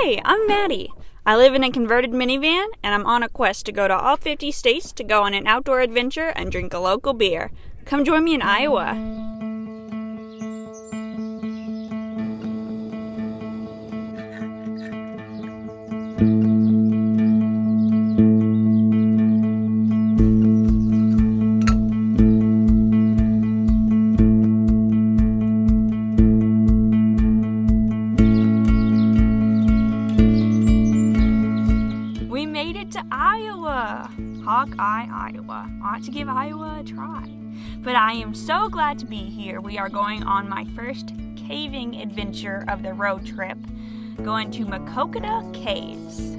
Hey, I'm Maddie. I live in a converted minivan and I'm on a quest to go to all 50 states to go on an outdoor adventure and drink a local beer. Come join me in Iowa. Ought to give Iowa a try. But I am so glad to be here. We are going on my first caving adventure of the road trip, going to Maquoketa Caves.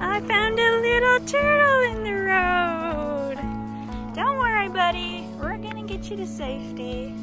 I found a little turtle in the road. Don't worry, buddy. We're gonna get you to safety.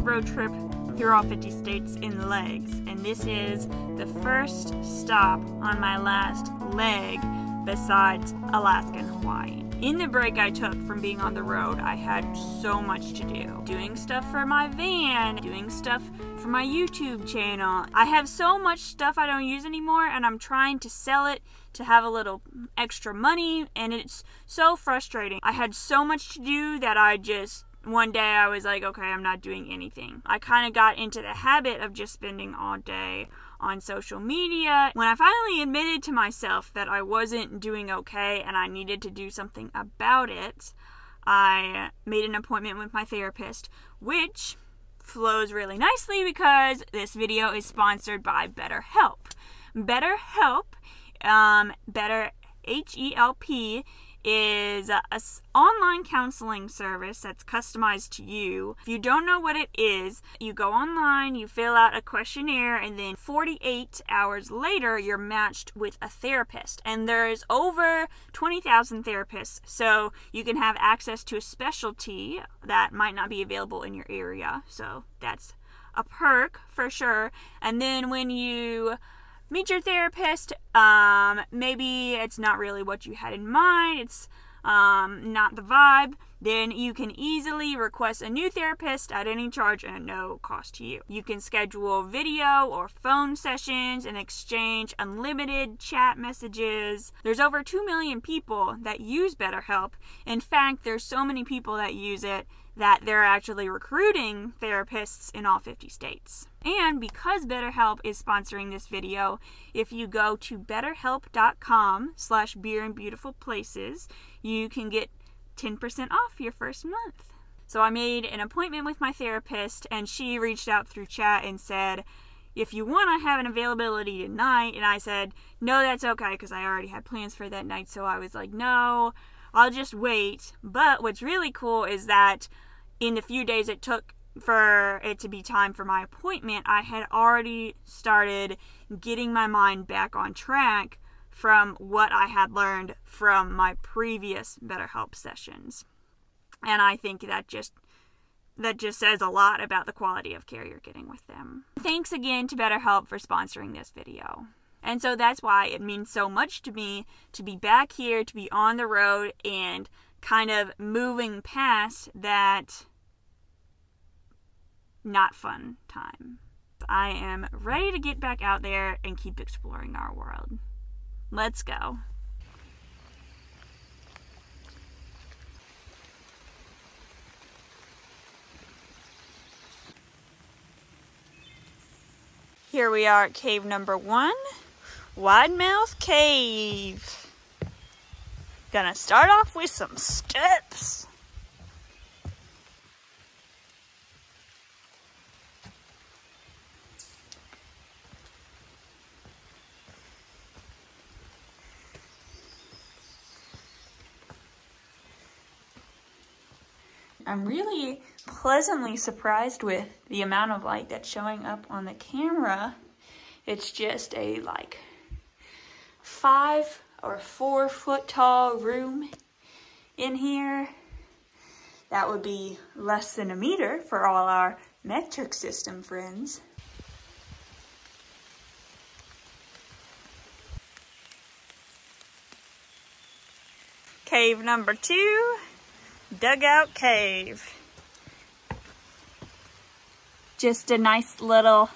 Road trip through all 50 states in legs, and this is the first stop on my last leg besides Alaska and Hawaii. In the break I took from being on the road, I had so much to do. Doing stuff for my van, doing stuff for my YouTube channel. I have so much stuff I don't use anymore, and I'm trying to sell it to have a little extra money, and it's so frustrating. I had so much to do that I just one day I was like, okay, I'm not doing anything. I kind of got into the habit of just spending all day on social media. When I finally admitted to myself that I wasn't doing okay and I needed to do something about it, I made an appointment with my therapist, which flows really nicely because this video is sponsored by BetterHelp. BetterHelp, um, Better H E L P is a, a s- online counseling service that's customized to you. If you don't know what it is, you go online, you fill out a questionnaire, and then 48 hours later, you're matched with a therapist. And there's over 20,000 therapists, so you can have access to a specialty that might not be available in your area. So that's a perk for sure. And then when you meet your therapist. Um, maybe it's not really what you had in mind. It's um, not the vibe. Then you can easily request a new therapist at any charge and at no cost to you. You can schedule video or phone sessions and exchange unlimited chat messages. There's over 2 million people that use BetterHelp. In fact, there's so many people that use it that they're actually recruiting therapists in all 50 states. And because BetterHelp is sponsoring this video, if you go to betterhelp.com slash beer in beautiful places, you can get 10% off your first month. So I made an appointment with my therapist and she reached out through chat and said, if you want, to have an availability tonight. And I said, no, that's okay because I already had plans for that night. So I was like, no, I'll just wait. But what's really cool is that in the few days it took for it to be time for my appointment, I had already started getting my mind back on track from what I had learned from my previous BetterHelp sessions. And I think that just that just says a lot about the quality of care you're getting with them. Thanks again to BetterHelp for sponsoring this video. And so that's why it means so much to me to be back here, to be on the road and kind of moving past that not fun time. I am ready to get back out there and keep exploring our world. Let's go. Here we are at cave number one, Wide Mouth Cave. Gonna start off with some steps. I'm really pleasantly surprised with the amount of light that's showing up on the camera. It's just a like five or four foot tall room in here. That would be less than a meter for all our metric system friends. Cave number two, dugout cave. Just a nice little,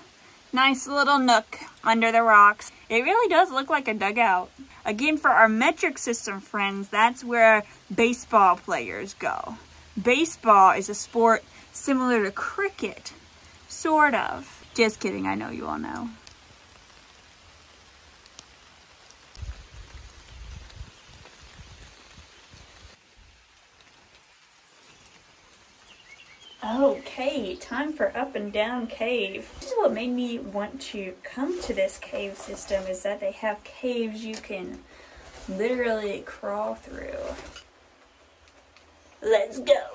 nice little nook under the rocks. It really does look like a dugout. Again, for our metric system friends, that's where baseball players go. Baseball is a sport similar to cricket, sort of. Just kidding, I know you all know. Okay, time for up and down cave. This is what made me want to come to this cave system is that they have caves you can literally crawl through. Let's go.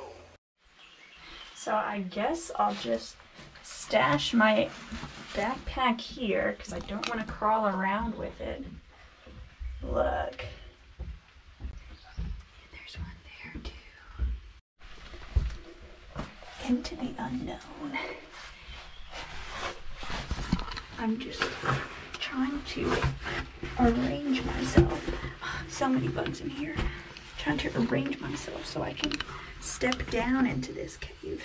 So I guess I'll just stash my backpack here because I don't want to crawl around with it. Look. Into the unknown. I'm just trying to arrange myself. So many bugs in here. trying to arrange myself so I can step down into this cave.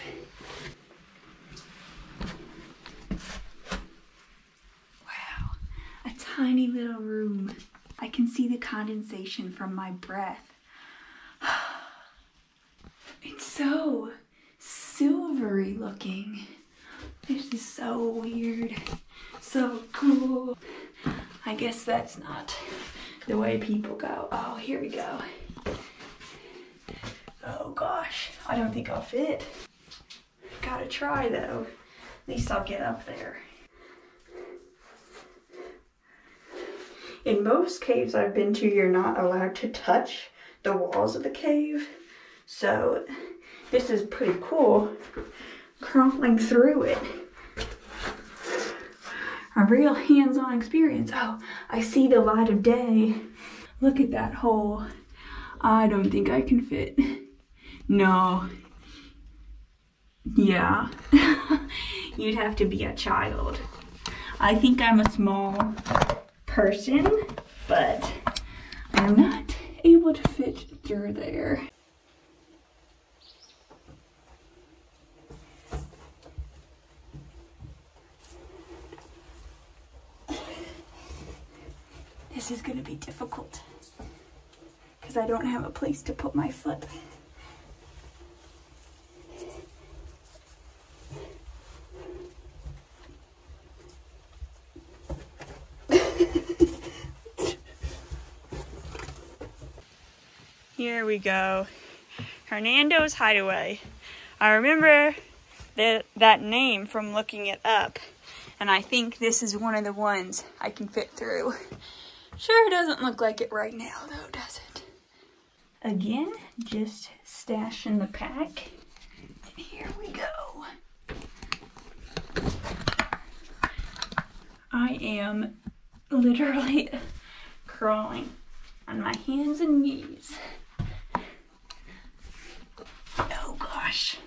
Wow, a tiny little room. I can see the condensation from my breath. It's so silvery looking. This is so weird. So cool. I guess that's not the way people go. Oh, here we go. Oh gosh, I don't think I'll fit. Gotta try though. At least I'll get up there. In most caves I've been to, you're not allowed to touch the walls of the cave. So this is pretty cool. Crawling through it. A real hands-on experience. Oh, I see the light of day. Look at that hole. I don't think I can fit. No. Yeah. You'd have to be a child. I think I'm a small person, but I'm not able to fit through there. This is gonna be difficult because I don't have a place to put my foot. Here we go. Hernando's Hideaway. I remember the, that name from looking it up, and I think this is one of the ones I can fit through. Sure doesn't look like it right now though, does it? Again, just stash in the pack. And here we go. I am literally crawling on my hands and knees. Oh gosh.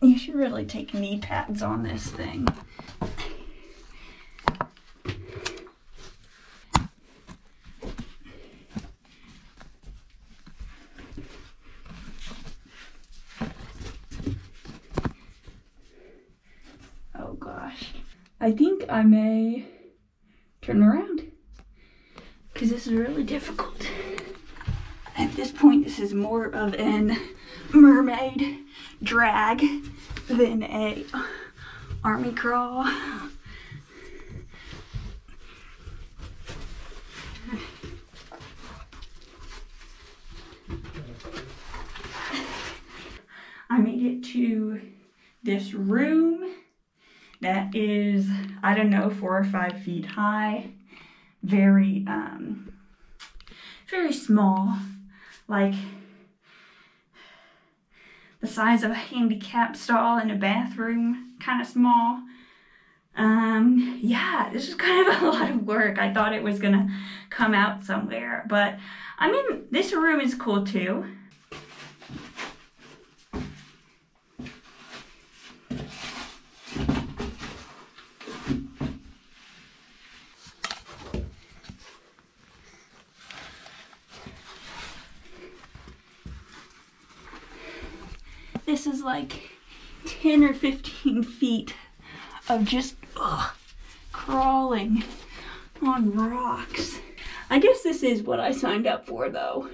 You should really take knee pads on this thing. I think I may turn around because this is really difficult. At this point, this is more of an mermaid drag than a army crawl. I made it to this room that is, I don't know, four or five feet high, very, um, very small, like the size of a handicap stall in a bathroom, kind of small. Um, yeah, this is kind of a lot of work. I thought it was gonna come out somewhere, but I mean, this room is cool too. This is like 10 or 15 feet of just ugh, crawling on rocks. I guess this is what I signed up for though.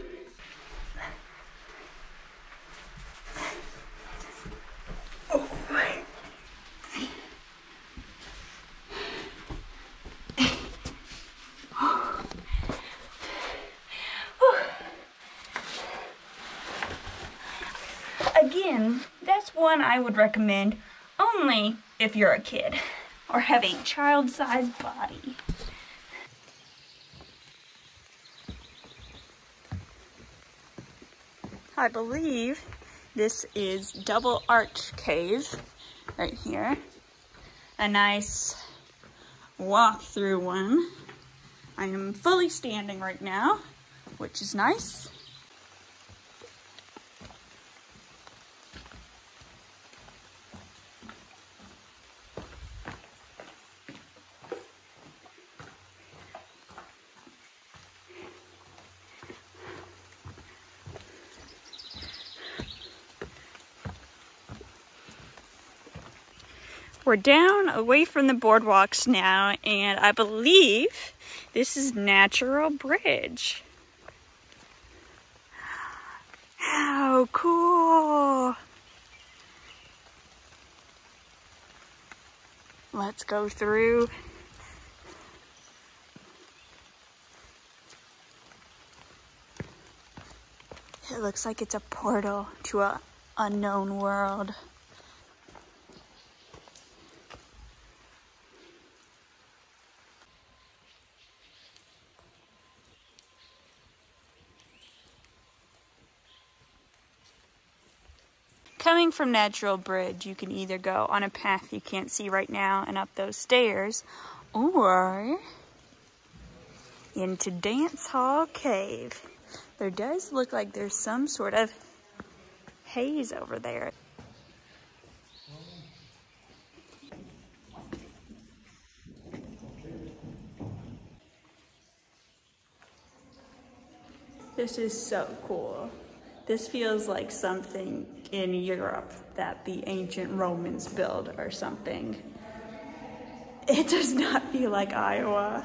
Again, that's one I would recommend only if you're a kid or have a child-sized body. I believe this is Double Arch Cave right here. A nice walk through one. I am fully standing right now, which is nice. We're down away from the boardwalks now, and I believe this is Natural Bridge. How cool! Let's go through. It looks like it's a portal to a unknown world. From Natural Bridge, you can either go on a path you can't see right now and up those stairs, or into Dance Hall Cave. There does look like there's some sort of haze over there. This is so cool. This feels like something in Europe that the ancient Romans built or something. It does not feel like Iowa.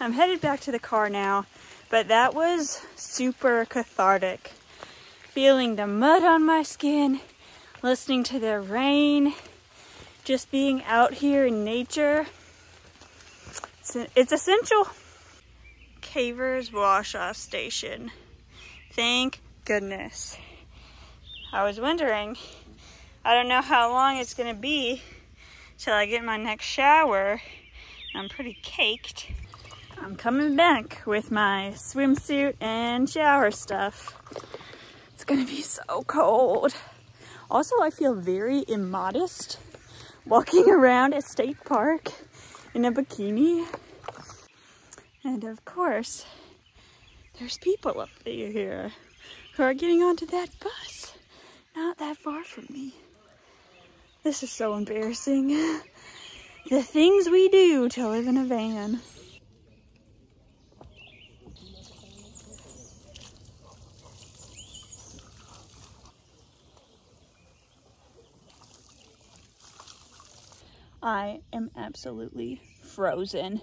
I'm headed back to the car now, but that was super cathartic. Feeling the mud on my skin, listening to the rain, just being out here in nature. It's, it's essential. Cavers Wash Off Station. Thank goodness. I was wondering, I don't know how long it's gonna be till I get my next shower. I'm pretty caked. I'm coming back with my swimsuit and shower stuff. It's gonna be so cold. Also, I feel very immodest walking around a state park in a bikini. And of course, there's people up here who are getting onto that bus not that far from me. This is so embarrassing. the things we do to live in a van. I am absolutely frozen.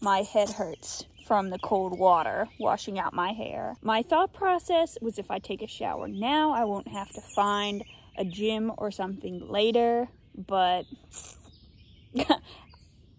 My head hurts from the cold water washing out my hair. My thought process was if I take a shower now, I won't have to find a gym or something later, but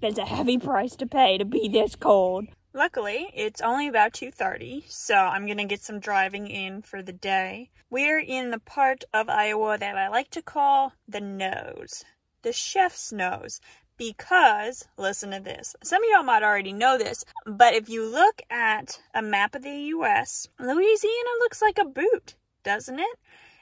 that's a heavy price to pay to be this cold. Luckily, it's only about 2.30, so I'm gonna get some driving in for the day. We're in the part of Iowa that I like to call the nose. The chef's nose because, listen to this, some of y'all might already know this, but if you look at a map of the U.S., Louisiana looks like a boot, doesn't it?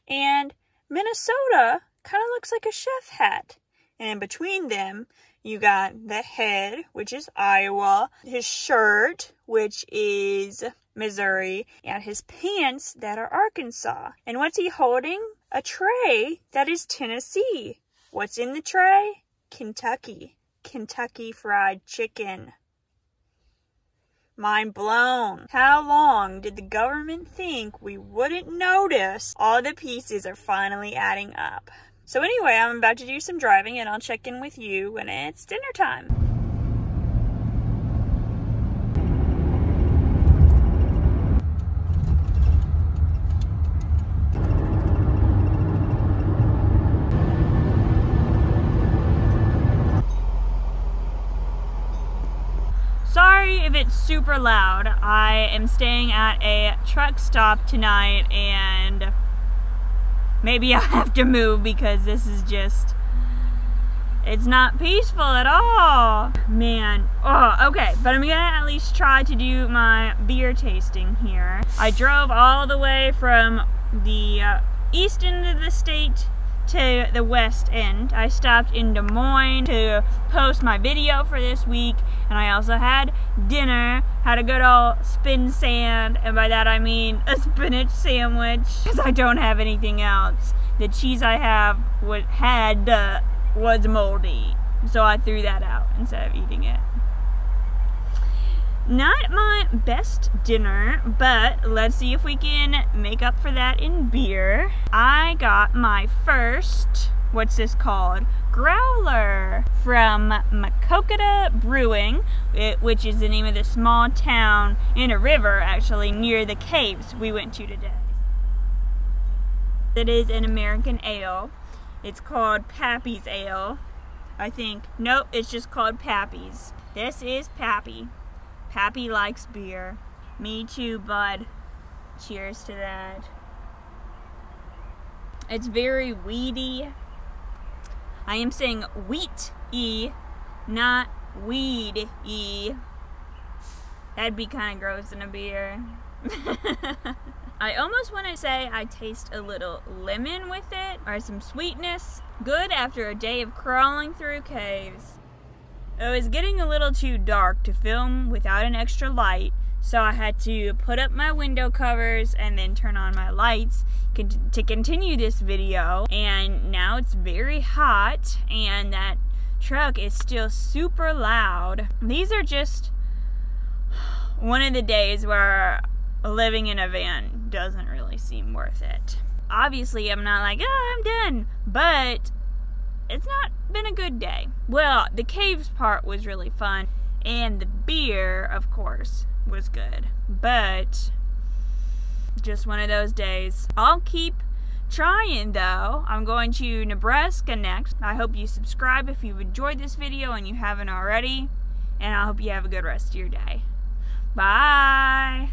And Minnesota kind of looks like a chef hat. And in between them, you got the head, which is Iowa, his shirt, which is Missouri, and his pants that are Arkansas. And what's he holding? A tray that is Tennessee. What's in the tray? Kentucky. Kentucky Fried Chicken. Mind blown. How long did the government think we wouldn't notice all the pieces are finally adding up? So anyway, I'm about to do some driving and I'll check in with you when it's dinner time. If it's super loud. I am staying at a truck stop tonight and maybe I have to move because this is just it's not peaceful at all. Man. Oh, okay. But I'm gonna at least try to do my beer tasting here. I drove all the way from the uh, east end of the state to the west end. I stopped in Des Moines to post my video for this week and I also had dinner, had a good old spin sand and by that I mean a spinach sandwich because I don't have anything else. The cheese I have had uh, was moldy so I threw that out instead of eating it. Not my best dinner, but let's see if we can make up for that in beer. I got my first, what's this called? Growler from Maquoketa Brewing, which is the name of the small town in a river actually near the caves we went to today. It is an American ale. It's called Pappy's Ale, I think. Nope, it's just called Pappy's. This is Pappy. Pappy likes beer. Me too, bud. Cheers to that. It's very weedy. I am saying wheat-y, not weed-y. That'd be kind of gross in a beer. I almost want to say I taste a little lemon with it, or some sweetness. Good after a day of crawling through caves. It was getting a little too dark to film without an extra light, so I had to put up my window covers and then turn on my lights to continue this video. And now it's very hot, and that truck is still super loud. These are just one of the days where living in a van doesn't really seem worth it. Obviously, I'm not like, oh, I'm done, but it's not been a good day. Well, the caves part was really fun, and the beer, of course, was good. But just one of those days. I'll keep trying though. I'm going to Nebraska next. I hope you subscribe if you've enjoyed this video and you haven't already. And I hope you have a good rest of your day. Bye.